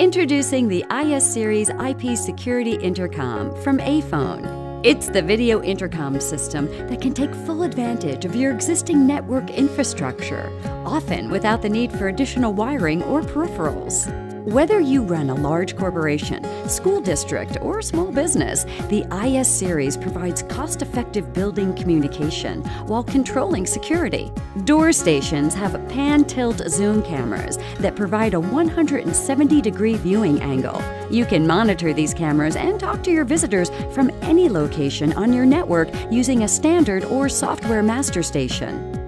Introducing the IS Series IP Security Intercom from Aiphone. It's the video intercom system that can take full advantage of your existing network infrastructure, often without the need for additional wiring or peripherals. Whether you run a large corporation, school district, or small business, the IS series provides cost effective building communication while controlling security. Door stations have pan tilt zoom cameras that provide a 170 degree viewing angle. You can monitor these cameras and talk to your visitors from any location on your network using a standard or software master station.